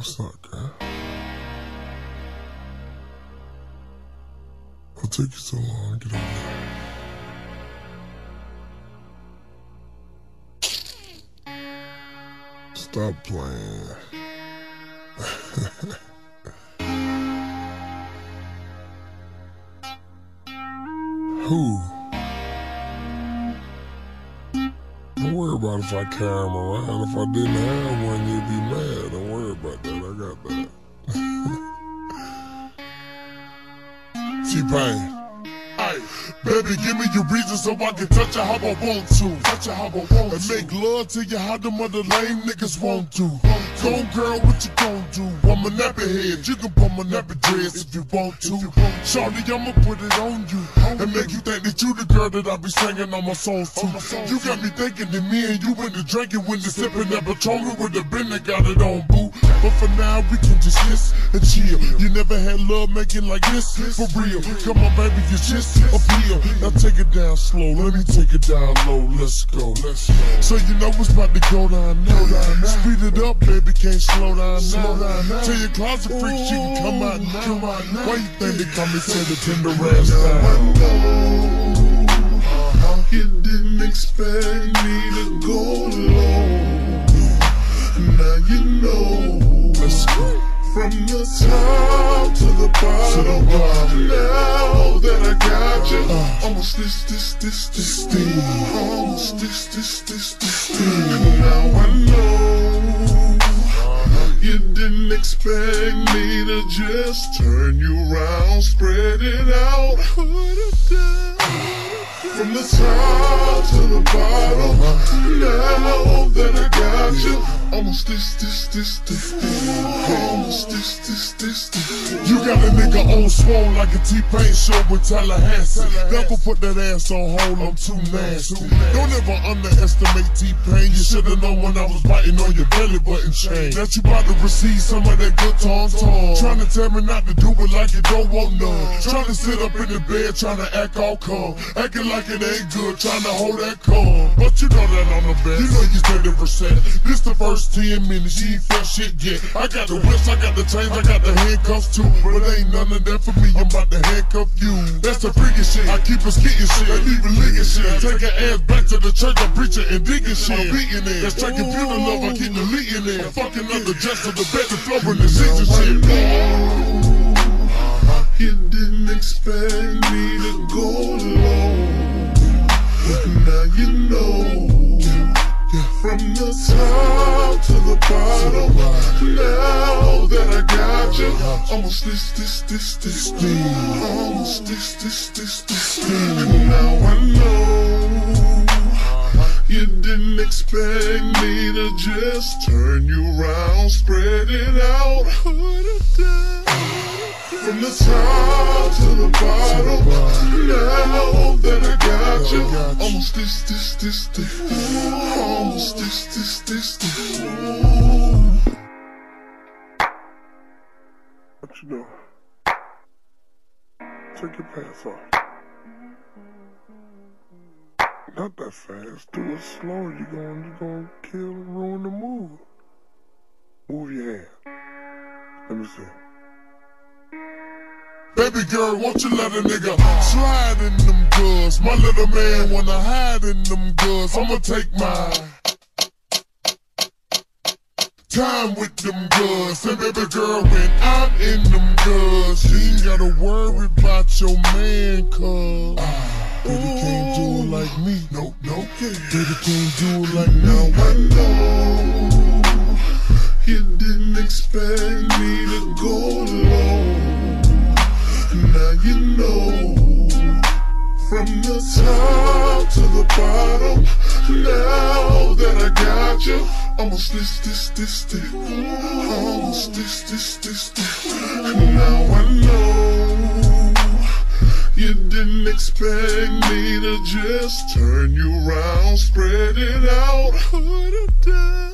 Girl? What took you so long to get over there? Stop playing. Who? Don't worry about if I carry him around. If I didn't have one, you'd be mad. Worry about that. I got that. T-Pain. Baby, give me your reason so I can touch you how I want to. Touch you how I want and to. make love to you how the mother lame niggas want to. Go girl, what you gon' do? I'm a nappy head, you can put my nappy dress if you want to. Shorty, I'ma put it on you and make you think that you the girl that I be singing on my songs to. You got me thinking that me and you in the drinking when the sipping that Patron with the that got it on, boo. But for now, we can just kiss and chill. You never had love making like this, for real. Come on, baby, you just a appeal. Now take it down slow, let me take it down low. Let's go, let's go. So you know what's about to go down now. Speed it up, baby, can't slow down now. Tell your closet freak she can come out now. Why you think they come and say the tender ass down? You didn't expect me to go low. From the top to the bottom. Now that I got you, uh. almost this, this, this, this, this, almost this, this, this, this, this. Now I know you didn't expect me to just turn you around, spread it out, put it down. From the top to the bottom, uh-huh. now that I got you, almost this, this, this, this, this, got a nigga on swole like a T-Pain show with Tallahassee. Never put that ass on hold, I'm too nasty. Don't ever underestimate T-Pain. You should've known when I was biting on your belly button chain. That you about to receive some of that good tom tom. Trying to tell me not to do it like you don't want none. Trying to sit up in the bed, trying to act all calm. Acting like it ain't good, trying to hold that calm. But you know that I'm the best. You know you steady percent. This the first 10 minutes, you ain't felt shit yet. I got the whips, I got the chains, I got the handcuffs too. But ain't none of that for me, I'm about to handcuff you. That's the freaking shit. I keep us getting shit, and even licking shit. Take her ass back to the church, I'm preaching and digging shit. I'm beating it. That's that computer love, I keep deleting it. Fucking up the just of the bed, and the season shit. You didn't expect me to go low. Now you know. From the top to the bottom. Now you, almost this, this, this, this, this, almost this, this, this, this, this. Now I know. You didn't expect me to just turn you around, spread it out. From the top to the bottom, now that I got you, almost this, this, this, this, almost this, this, this, this. You doing? Take your pants off. Not that fast. Do it slow. You gon' you gon' kill and ruin the move. Move your hand. Let me see. Baby girl, won't you let a nigga slide in them goods? My little man wanna hide in them goods. I'ma take mine. Time with them goods. And baby girl, when I'm in them goods, you ain't gotta worry about your man, cuz. Ah, baby can't do it like me. no, nope. Baby can't do it like Now me. I know you didn't expect me to go low. Now you know from the top almost this, this, this, this, almost this, this, this, this. Now I know you didn't expect me to just turn you around, spread it out, put it down.